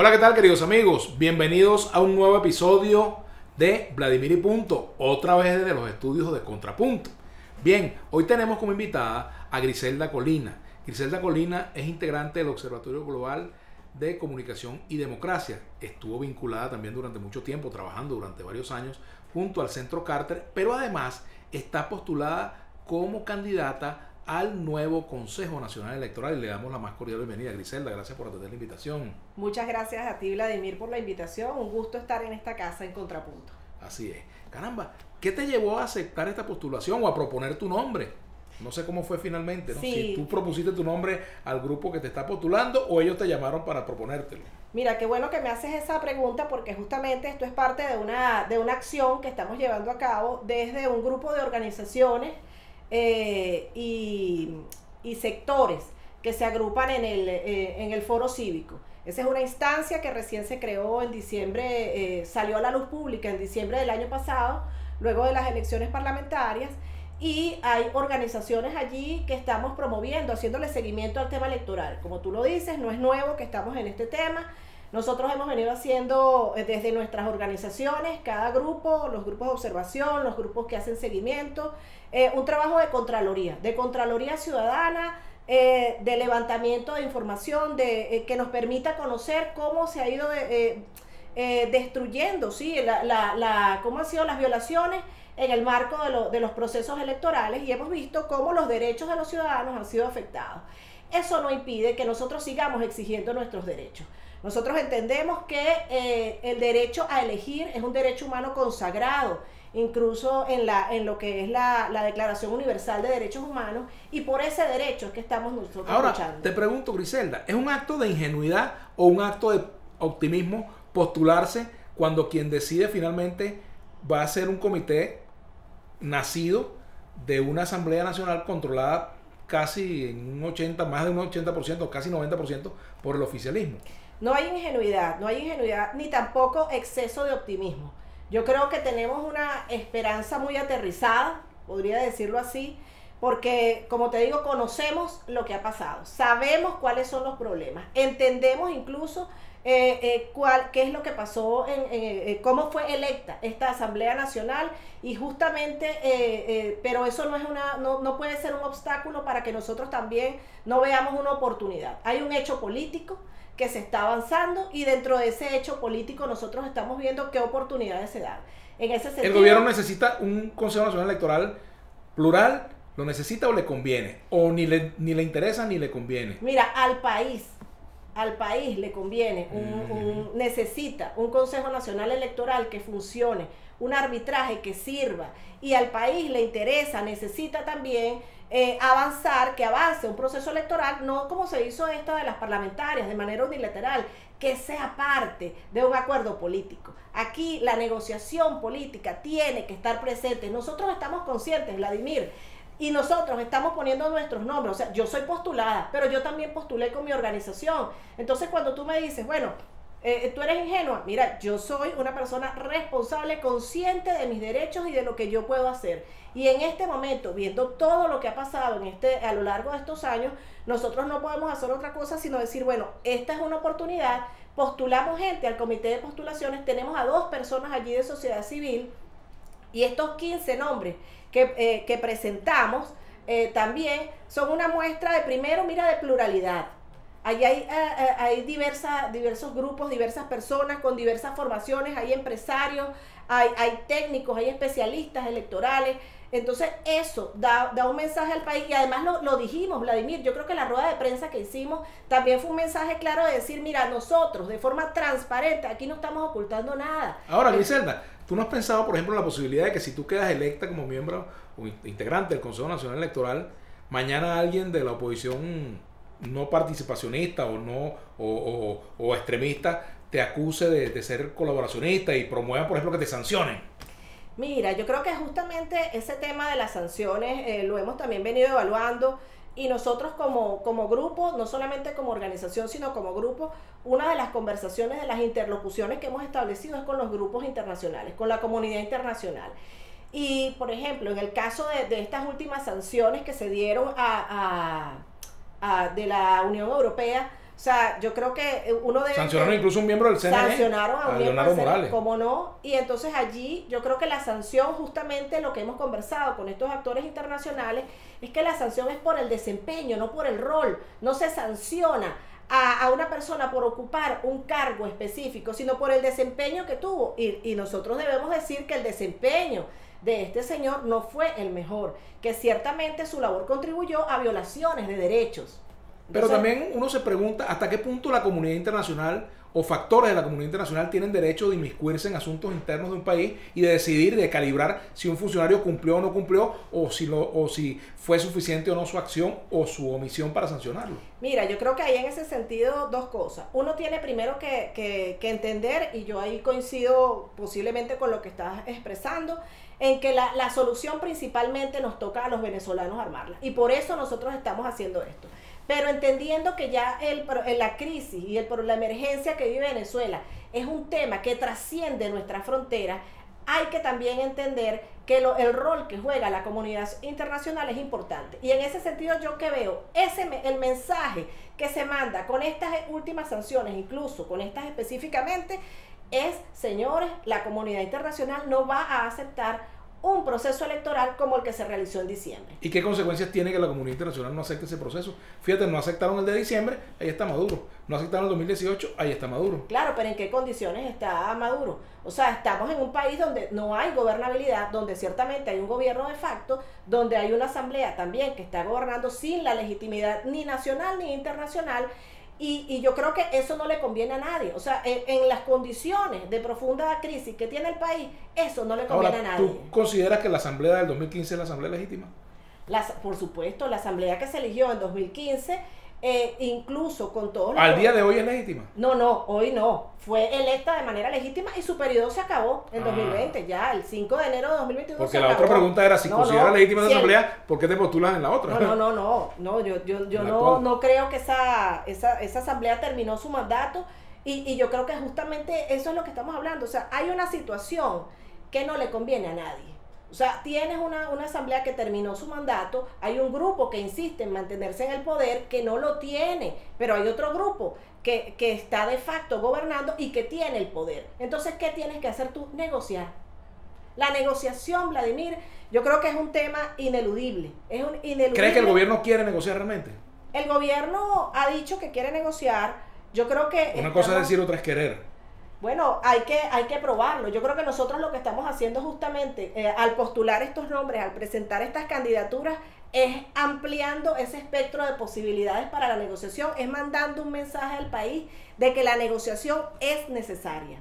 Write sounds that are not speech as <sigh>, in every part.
Hola, ¿qué tal queridos amigos? Bienvenidos a un nuevo episodio de Vladimir y Punto, otra vez desde los estudios de Contrapunto. Bien, hoy tenemos como invitada a Griselda Colina. Griselda Colina es integrante del Observatorio Global de Comunicación y Democracia. Estuvo vinculada también durante mucho tiempo, trabajando durante varios años junto al Centro Carter, pero además está postulada como candidata al nuevo Consejo Nacional Electoral y le damos la más cordial bienvenida. Griselda, gracias por atender la invitación. Muchas gracias a ti, Vladimir, por la invitación. Un gusto estar en esta casa en Contrapunto. Así es. Caramba, ¿qué te llevó a aceptar esta postulación o a proponer tu nombre? No sé cómo fue finalmente, ¿no? Si tú propusiste tu nombre al grupo que te está postulando o ellos te llamaron para proponértelo. Mira, qué bueno que me haces esa pregunta porque justamente esto es parte de una, de una acción que estamos llevando a cabo desde un grupo de organizaciones eh, y, sectores que se agrupan en el, eh, en el foro cívico. Esa es una instancia que recién se creó en diciembre, eh, salió a la luz pública en diciembre del año pasado, luego de las elecciones parlamentarias, y hay organizaciones allí que estamos promoviendo, haciéndole seguimiento al tema electoral. Como tú lo dices, no es nuevo que estamos en este tema. Nosotros hemos venido haciendo desde nuestras organizaciones, cada grupo, los grupos de observación, los grupos que hacen seguimiento, eh, un trabajo de Contraloría, de Contraloría Ciudadana, eh, de levantamiento de información, de, eh, que nos permita conocer cómo se ha ido destruyendo, ¿sí? La, la, cómo han sido las violaciones en el marco de, de los procesos electorales y hemos visto cómo los derechos de los ciudadanos han sido afectados. Eso no impide que nosotros sigamos exigiendo nuestros derechos. Nosotros entendemos que el derecho a elegir es un derecho humano consagrado incluso en, la, en lo que es la, Declaración Universal de Derechos Humanos, y por ese derecho es que estamos nosotros Ahora, Te pregunto, Griselda, ¿es un acto de ingenuidad o un acto de optimismo postularse cuando quien decide finalmente va a ser un comité nacido de una Asamblea Nacional controlada casi en un 80, más de un 80%, casi 90% por el oficialismo? No hay ingenuidad, no hay ingenuidad ni tampoco exceso de optimismo. Yo creo que tenemos una esperanza muy aterrizada, podría decirlo así, porque como te digo, conocemos lo que ha pasado, sabemos cuáles son los problemas, entendemos incluso eh, eh, cuál, qué es lo que pasó, en, eh, cómo fue electa esta Asamblea Nacional y justamente, pero eso no, es una, no, no puede ser un obstáculo para que nosotros también no veamos una oportunidad. Hay un hecho político, que se está avanzando y dentro de ese hecho político nosotros estamos viendo qué oportunidades se dan. En ese sentido, ¿El gobierno necesita un Consejo Nacional Electoral plural? ¿Lo necesita o le conviene? ¿O ni le, ni le interesa ni le conviene? Mira, al país, al país le conviene, un, necesita un Consejo Nacional Electoral que funcione, un arbitraje que sirva y al país le interesa, necesita también eh, avanzar, que avance un proceso electoral, no como se hizo esta de las parlamentarias, de manera unilateral, que sea parte de un acuerdo político. Aquí la negociación política tiene que estar presente. Nosotros estamos conscientes, Vladimir, y nosotros estamos poniendo nuestros nombres. O sea, yo soy postulada, pero yo también postulé con mi organización. Entonces, cuando tú me dices, bueno, eh, tú eres ingenua. Mira, yo soy una persona responsable, consciente de mis derechos y de lo que yo puedo hacer. Y en este momento, viendo todo lo que ha pasado en este, a lo largo de estos años, nosotros no podemos hacer otra cosa sino decir, bueno, esta es una oportunidad, postulamos gente al comité de postulaciones, tenemos a dos personas allí de sociedad civil y estos 15 nombres que, eh, que presentamos eh, también son una muestra de primero, mira, de pluralidad Allí hay, eh, eh, hay diversas, diversos grupos, diversas personas con diversas formaciones, hay empresarios, hay, hay técnicos, hay especialistas electorales. Entonces eso da, da, un mensaje al país y además lo, lo, dijimos, Vladimir, yo creo que la rueda de prensa que hicimos también fue un mensaje claro de decir, mira, nosotros de forma transparente, aquí no estamos ocultando nada. Ahora, Griselda, ¿tú no has pensado, por ejemplo, en la posibilidad de que si tú quedas electa como miembro o integrante del Consejo Nacional Electoral, mañana alguien de la oposición no participacionista o no o, o, extremista te acuse de, ser colaboracionista y promuevan, por ejemplo, que te sancionen. Mira, yo creo que justamente ese tema de las sanciones eh, lo hemos también venido evaluando y nosotros como, como grupo, no solamente como organización, sino como grupo, una de las conversaciones, de las interlocuciones que hemos establecido es con los grupos internacionales, con la comunidad internacional. Y, por ejemplo, en el caso de, de estas últimas sanciones que se dieron a de la Unión Europea O sea, yo creo que eh, uno debe... Sancionaron incluso un miembro del CNE. Sancionaron a un miembro Leonardo Morales. como no. Y entonces allí yo creo que la sanción, justamente lo que hemos conversado con estos actores internacionales, es que la sanción es por el desempeño, no por el rol. No se sanciona a, a una persona por ocupar un cargo específico, sino por el desempeño que tuvo. Y, y nosotros debemos decir que el desempeño de este señor no fue el mejor, que ciertamente su labor contribuyó a violaciones de derechos. Pero Entonces, también uno se pregunta hasta qué punto la comunidad internacional o factores de la comunidad internacional tienen derecho de inmiscuirse en asuntos internos de un país y de decidir, de calibrar si un funcionario cumplió o no cumplió, o si, lo, o si fue suficiente o no su acción o su omisión para sancionarlo. Mira, yo creo que hay en ese sentido dos cosas. Uno tiene primero que, que- que entender, y yo ahí coincido posiblemente con lo que estás expresando, en que la, la solución principalmente nos toca a los venezolanos armarla. Y por eso nosotros estamos haciendo esto. Pero entendiendo que ya el, pro- la crisis y el, la emergencia que vive Venezuela es un tema que trasciende nuestra frontera, hay que también entender que lo- el rol que juega la comunidad internacional es importante. Y en ese sentido yo que veo, ese el mensaje que se manda con estas últimas sanciones, incluso con estas específicamente, es, señores, la comunidad internacional no va a aceptar un proceso electoral como el que se realizó en diciembre. ¿Y qué consecuencias tiene que la comunidad internacional no acepte ese proceso? Fíjate, no aceptaron el de diciembre, ahí está Maduro. No aceptaron el 2018, ahí está Maduro. Claro, pero ¿en qué condiciones está Maduro? O sea, estamos en un país donde no hay gobernabilidad, donde ciertamente hay un gobierno de facto, donde hay una asamblea también que está gobernando sin la legitimidad ni nacional ni internacional. Y, y yo creo que eso no le conviene a nadie. O sea, en, en las condiciones de profunda crisis que tiene el país, eso no le conviene Ahora, a nadie. ¿tú consideras que la asamblea del 2015 es la asamblea legítima? Por supuesto, la asamblea que se eligió en 2015, eh, incluso con todos los... Al día de hoy es legítima. No, no, hoy no. Fue electa de manera legítima y su periodo se acabó en Ah. 2020, ya, el 5 de enero de 2021. Porque se la acabó. otra pregunta era si No, consideras no, legítima esa si el- asamblea, ¿por qué te postulas en la otra? No, no, no, no, no, yo, yo, <laughs> yo no, no creo que esa, esa, esa asamblea terminó su mandato y, y yo creo que justamente eso es lo que estamos hablando. O sea, hay una situación que no le conviene a nadie. O sea, tienes una, una asamblea que terminó su mandato, hay un grupo que insiste en mantenerse en el poder que no lo tiene, pero hay otro grupo que, que está de facto gobernando y que tiene el poder. Entonces, ¿qué tienes que hacer tú? Negociar. La negociación, Vladimir, yo creo que es un tema ineludible. Es un ineludible. ¿Crees que el gobierno quiere negociar realmente? El gobierno ha dicho que quiere negociar. Yo creo que. Una cosa es decir, otra es querer. Bueno, hay que, hay que probarlo. Yo creo que nosotros lo que estamos haciendo justamente eh, al postular estos nombres, al presentar estas candidaturas, es ampliando ese espectro de posibilidades para la negociación, es mandando un mensaje al país de que la negociación es necesaria.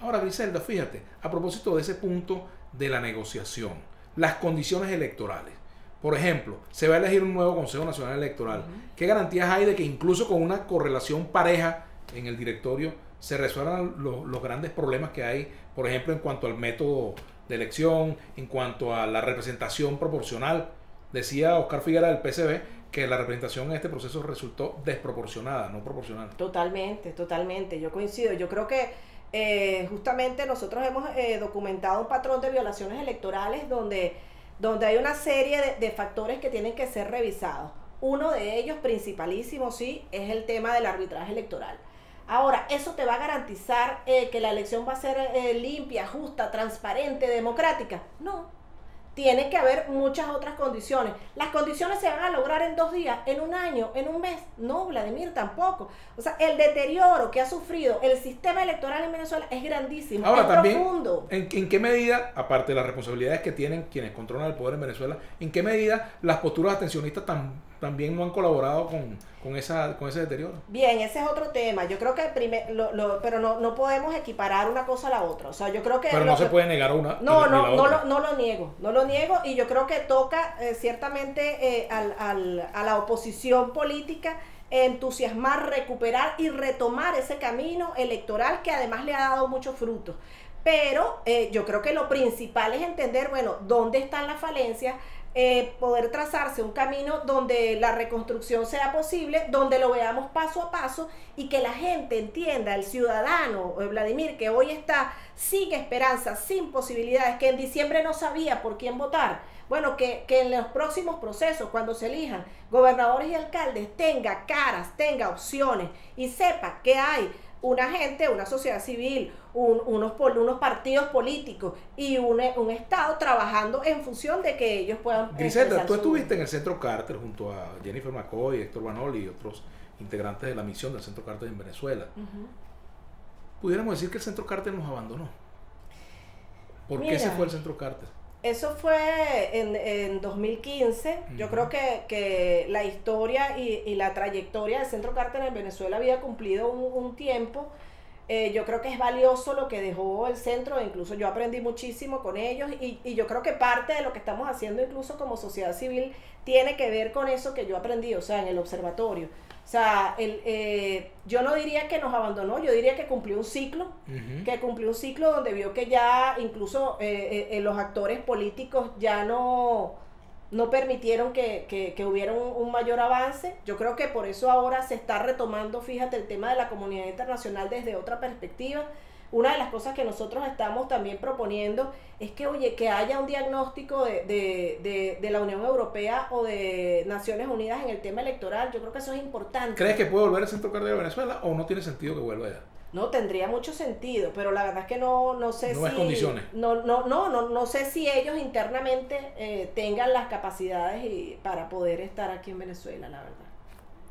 Ahora, Griselda, fíjate, a propósito de ese punto de la negociación, las condiciones electorales. Por ejemplo, se va a elegir un nuevo Consejo Nacional Electoral. ¿Qué garantías hay de que incluso con una correlación pareja en el directorio se resuelvan los, grandes problemas que hay, por ejemplo, en cuanto al método de elección, en cuanto a la representación proporcional? Decía Oscar Figuera del PCB que la representación en este proceso resultó desproporcionada, no proporcional. Totalmente, totalmente. Yo coincido. Yo creo que eh, justamente nosotros hemos eh, documentado un patrón de violaciones electorales donde, donde hay una serie de, de factores que tienen que ser revisados. Uno de ellos, principalísimo, sí, es el tema del arbitraje electoral. Ahora, ¿eso te va a garantizar eh, que la elección va a ser eh, limpia, justa, transparente, democrática? No. Tiene que haber muchas otras condiciones. Las condiciones se van a lograr en dos días, en un año, en un mes. No, Vladimir, tampoco. O sea, el deterioro que ha sufrido el sistema electoral en Venezuela es grandísimo, Ahora es también, profundo. ¿en, en qué medida, aparte de las responsabilidades que tienen quienes controlan el poder en Venezuela, en qué medida las posturas atencionistas tam- también no han colaborado con, con, esa, con ese deterioro? Bien, ese es otro tema. Yo creo que primer, lo, lo- pero no, no podemos equiparar una cosa a la otra. O sea, yo creo que Pero no se puede negar una. No, ni no, no lo, no lo niego, no lo niego y yo creo que toca eh, ciertamente eh, al- al- a la oposición política entusiasmar, recuperar y retomar ese camino electoral que además le ha dado muchos frutos. Pero eh, yo creo que lo principal es entender, bueno, dónde están las falencias eh, poder trazarse un camino donde la reconstrucción sea posible, donde lo veamos paso a paso y que la gente entienda, el ciudadano, eh, Vladimir, que hoy está sin esperanza, sin posibilidades, que en diciembre no sabía por quién votar. Bueno, que, que en los próximos procesos, cuando se elijan gobernadores y alcaldes, tenga caras, tenga opciones y sepa que hay una gente, una sociedad civil, unos, unos partidos políticos y un, un, Estado trabajando en función de que ellos puedan... Griselda, tú estuviste en el Centro Carter junto a Jennifer McCoy, Héctor Banoli y otros integrantes de la misión del Centro Carter en Venezuela. Pudiéramos decir que el Centro Carter nos abandonó. ¿Por qué se fue el Centro Carter? Eso fue en, en 2015. Yo creo que, que, la historia y, y, la trayectoria del Centro Carter en Venezuela había cumplido un, un tiempo. Eh, yo creo que es valioso lo que dejó el centro, incluso yo aprendí muchísimo con ellos y, y, yo creo que parte de lo que estamos haciendo incluso como sociedad civil tiene que ver con eso que yo aprendí, o sea, en el observatorio. O sea, el, eh, yo no diría que nos abandonó, yo diría que cumplió un ciclo, que cumplió un ciclo donde vio que ya incluso eh, eh, los actores políticos ya no, no permitieron que, que, que hubiera un, mayor avance. Yo creo que por eso ahora se está retomando, fíjate, el tema de la comunidad internacional desde otra perspectiva una de las cosas que nosotros estamos también proponiendo es que, oye, que haya un diagnóstico de, de, de, de, la Unión Europea o de Naciones Unidas en el tema electoral. Yo creo que eso es importante. ¿Crees que puede volver el centro de Venezuela o no tiene sentido que vuelva allá? No, tendría mucho sentido, pero la verdad es que no, no sé si... condiciones. No, no, no, no, no sé si ellos internamente eh, tengan las capacidades y, para poder estar aquí en Venezuela, la verdad.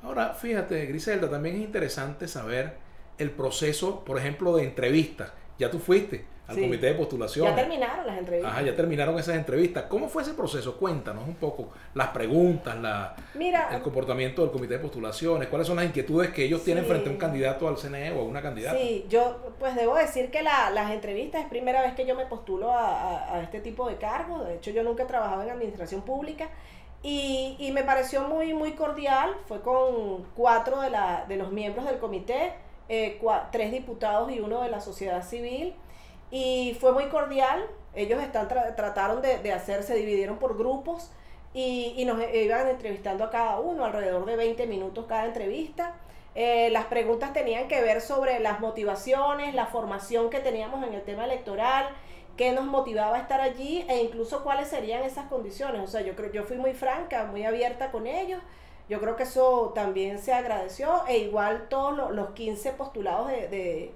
Ahora, fíjate, Griselda, también es interesante saber el proceso, por ejemplo, de entrevistas. Ya tú fuiste al sí. comité de postulación. Ya terminaron las entrevistas. Ajá, ya terminaron esas entrevistas. ¿Cómo fue ese proceso? Cuéntanos un poco las preguntas, la, Mira, el comportamiento del comité de postulaciones, cuáles son las inquietudes que ellos sí. tienen frente a un candidato al CNE o a una candidata. Sí, yo pues debo decir que la, las entrevistas es primera vez que yo me postulo a, a, a, este tipo de cargos. De hecho, yo nunca he trabajado en administración pública. Y, y me pareció muy, muy cordial. Fue con cuatro de, la, de los miembros del comité eh, tres diputados y uno de la sociedad civil. Y fue muy cordial. Ellos están tra trataron de, de, hacer, se dividieron por grupos y, y, nos iban entrevistando a cada uno, alrededor de 20 minutos cada entrevista. Eh, las preguntas tenían que ver sobre las motivaciones, la formación que teníamos en el tema electoral, qué nos motivaba a estar allí e incluso cuáles serían esas condiciones. O sea, yo creo yo fui muy franca, muy abierta con ellos yo creo que eso también se agradeció e igual todos los, los 15 postulados de, de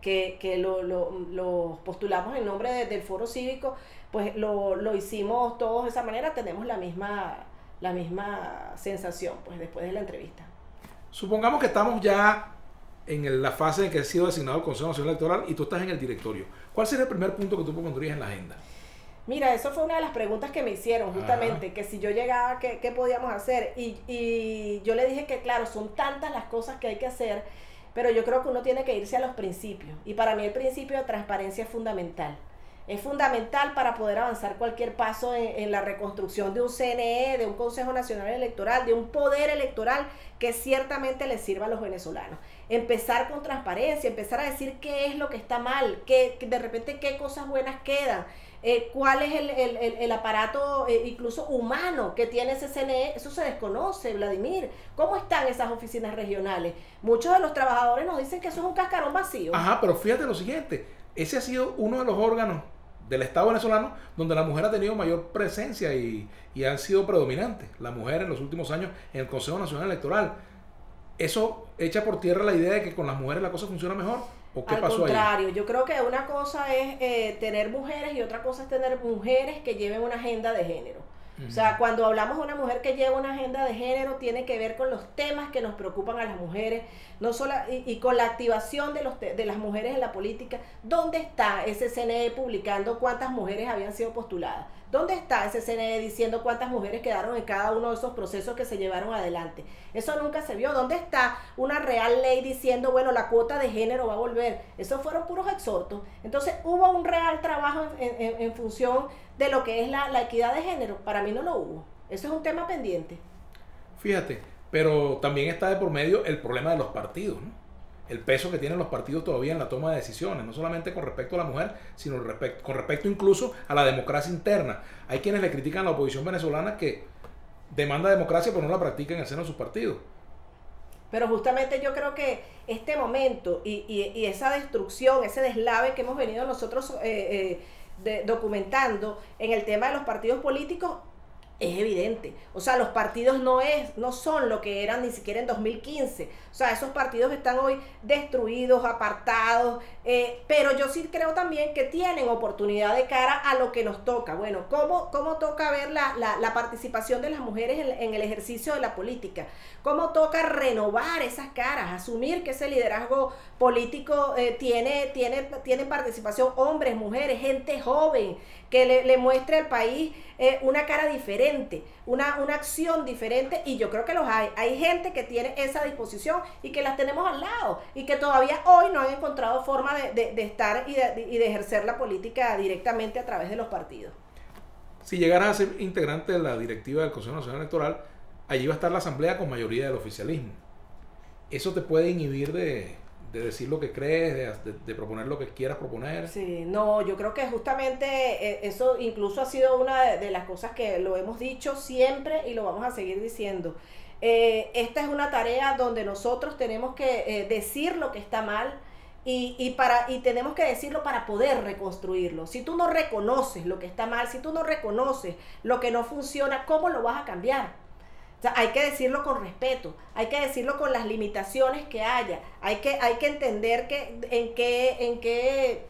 que, que lo, lo, lo, postulamos en nombre de, del foro cívico, pues lo, lo hicimos todos de esa manera, tenemos la misma, la misma sensación pues después de la entrevista. Supongamos que estamos ya en la fase en que ha sido designado el Consejo Nacional Electoral y tú estás en el directorio. ¿Cuál sería el primer punto que tú pondrías en la agenda? Mira, eso fue una de las preguntas que me hicieron justamente, Ajá. que si yo llegaba, ¿qué, qué podíamos hacer? Y, y, yo le dije que, claro, son tantas las cosas que hay que hacer, pero yo creo que uno tiene que irse a los principios. Y para mí el principio de transparencia es fundamental. Es fundamental para poder avanzar cualquier paso en, la reconstrucción de un CNE, de un Consejo Nacional Electoral, de un poder electoral que ciertamente le sirva a los venezolanos. Empezar con transparencia, empezar a decir qué es lo que está mal, qué, de repente qué cosas buenas quedan eh, cuál es el, el, el aparato eh, incluso humano que tiene ese CNE, eso se desconoce, Vladimir. ¿Cómo están esas oficinas regionales? Muchos de los trabajadores nos dicen que eso es un cascarón vacío. Ajá, pero fíjate lo siguiente, ese ha sido uno de los órganos del Estado venezolano donde la mujer ha tenido mayor presencia y, y han sido predominantes, la mujer en los últimos años en el Consejo Nacional Electoral. Eso echa por tierra la idea de que con las mujeres la cosa funciona mejor. ¿O qué Al pasó contrario, ahí? yo creo que una cosa es eh, tener mujeres y otra cosa es tener mujeres que lleven una agenda de género. O sea, cuando hablamos de una mujer que lleva una agenda de género, tiene que ver con los temas que nos preocupan a las mujeres, no solo y, y con la activación de, los de las mujeres en la política. ¿Dónde está ese CNE publicando cuántas mujeres habían sido postuladas? ¿Dónde está ese CNE diciendo cuántas mujeres quedaron en cada uno de esos procesos que se llevaron adelante? Eso nunca se vio. ¿Dónde está una real ley diciendo, bueno, la cuota de género va a volver? Esos fueron puros exhortos. Entonces, hubo un real trabajo en, en, función de lo que es la, la, equidad de género. Para mí no lo hubo. Eso es un tema pendiente. Fíjate, pero también está de por medio el problema de los partidos, ¿no? El peso que tienen los partidos todavía en la toma de decisiones, no solamente con respecto a la mujer, sino con respecto incluso a la democracia interna. Hay quienes le critican a la oposición venezolana que demanda democracia pero no la practica en el seno de sus partidos. Pero justamente yo creo que este momento y, esa destrucción, ese deslave que hemos venido nosotros eh, eh, documentando en el tema de los partidos políticos es evidente. O sea, los partidos no, es, no son lo que eran ni siquiera en 2015. O sea, esos partidos están hoy destruidos, apartados, eh, pero yo sí creo también que tienen oportunidad de cara a lo que nos toca. Bueno, ¿cómo, cómo toca ver la, la, participación de las mujeres en, el ejercicio de la política? ¿Cómo toca renovar esas caras, asumir que ese liderazgo político eh, tiene, tiene, tiene participación hombres, mujeres, gente joven, que le, le muestre al país eh, una cara diferente, una, una acción diferente, y yo creo que los hay. Hay gente que tiene esa disposición y que las tenemos al lado, y que todavía hoy no han encontrado forma de, estar y de, ejercer la política directamente a través de los partidos. Si llegaras a ser integrante de la directiva del Consejo Nacional Electoral, allí va a estar la asamblea con mayoría del oficialismo. Eso te puede inhibir de, decir lo que crees, de, proponer lo que quieras proponer. Sí, no, yo creo que justamente eh, eso incluso ha sido una de, las cosas que lo hemos dicho siempre y lo vamos a seguir diciendo. Eh, esta es una tarea donde nosotros tenemos que eh, decir lo que está mal, y, para, y tenemos que decirlo para poder reconstruirlo. Si tú no reconoces lo que está mal, si tú no reconoces lo que no funciona, ¿cómo lo vas a cambiar? O sea, hay que decirlo con respeto, hay que decirlo con las limitaciones que haya, hay que, hay que entender que, en, qué, en, qué,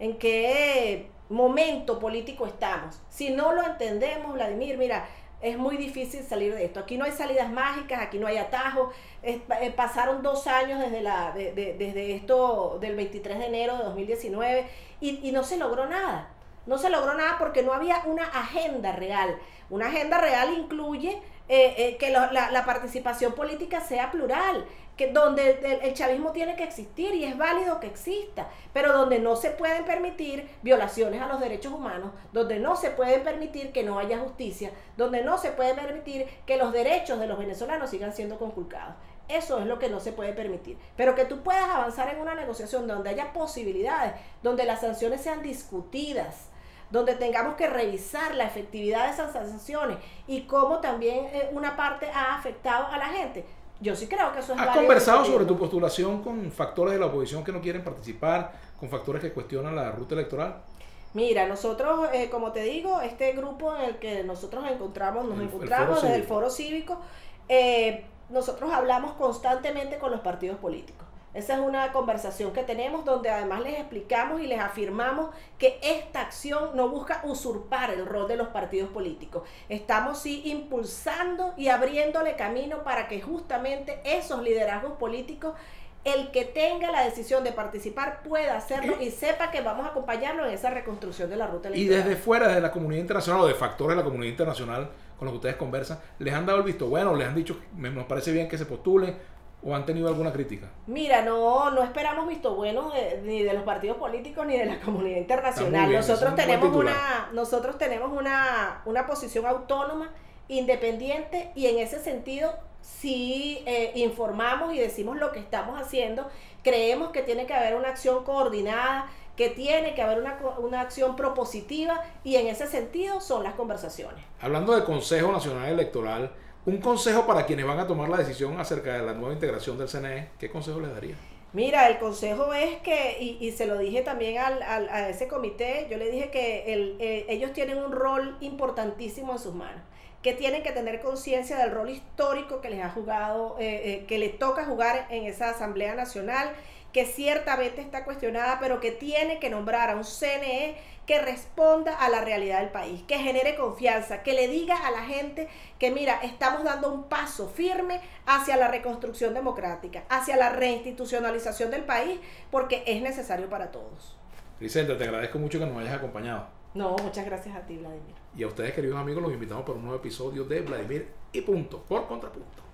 en qué momento político estamos. Si no lo entendemos, Vladimir, mira, es muy difícil salir de esto. Aquí no hay salidas mágicas, aquí no hay atajos. Eh, pasaron dos años desde, la, desde esto del 23 de enero de 2019 y, y no se logró nada. No se logró nada porque no había una agenda real. Una agenda real incluye eh, eh, que la, participación política sea plural, que donde el, chavismo tiene que existir y es válido que exista, pero donde no se pueden permitir violaciones a los derechos humanos, donde no se puede permitir que no haya justicia, donde no se puede permitir que los derechos de los venezolanos sigan siendo conculcados. Eso es lo que no se puede permitir. Pero que tú puedas avanzar en una negociación donde haya posibilidades, donde las sanciones sean discutidas, donde tengamos que revisar la efectividad de esas sanciones y cómo también eh, una parte ha afectado a la gente. Yo sí creo que eso es ¿Has conversado sobre tu postulación con factores de la oposición que no quieren participar, con factores que cuestionan la ruta electoral? Mira, nosotros, eh, como te digo, este grupo en el que nosotros encontramos, nos encontramos desde el foro cívico, eh, nosotros hablamos constantemente con los partidos políticos. Esa es una conversación que tenemos donde además les explicamos y les afirmamos que esta acción no busca usurpar el rol de los partidos políticos. Estamos sí impulsando y abriéndole camino para que justamente esos liderazgos políticos el que tenga la decisión de participar pueda hacerlo y sepa que vamos a acompañarlo en esa reconstrucción de la ruta electoral. Y desde fuera, de la comunidad internacional o de factores de la comunidad internacional con los que ustedes conversan, les han dado el visto bueno, les han dicho, nos parece bien que se postulen, ¿O han tenido alguna crítica? Mira, no, no esperamos visto bueno ni de los partidos políticos ni de la comunidad internacional. nosotros, tenemos una, nosotros tenemos una, una posición autónoma, independiente, y en ese sentido sí eh, informamos y decimos lo que estamos haciendo. Creemos que tiene que haber una acción coordinada, que tiene que haber una, una acción propositiva, y en ese sentido son las conversaciones. Hablando del Consejo Nacional Electoral, un consejo para quienes van a tomar la decisión acerca de la nueva integración del CNE, ¿qué consejo les daría? Mira, el consejo es que, y, se lo dije también al, a ese comité, yo le dije que el, eh, ellos tienen un rol importantísimo en sus manos, que tienen que tener conciencia del rol histórico que les ha jugado, eh, eh, que les toca jugar en esa Asamblea Nacional, que ciertamente está cuestionada, pero que tiene que nombrar a un CNE que responda a la realidad del país, que genere confianza, que le diga a la gente que mira, estamos dando un paso firme hacia la reconstrucción democrática, hacia la reinstitucionalización del país, porque es necesario para todos. Griselda, te agradezco mucho que nos hayas acompañado. No, muchas gracias a ti, Vladimir. Y a ustedes, queridos amigos, los invitamos para un nuevo episodio de Vladimir y punto, por contrapunto.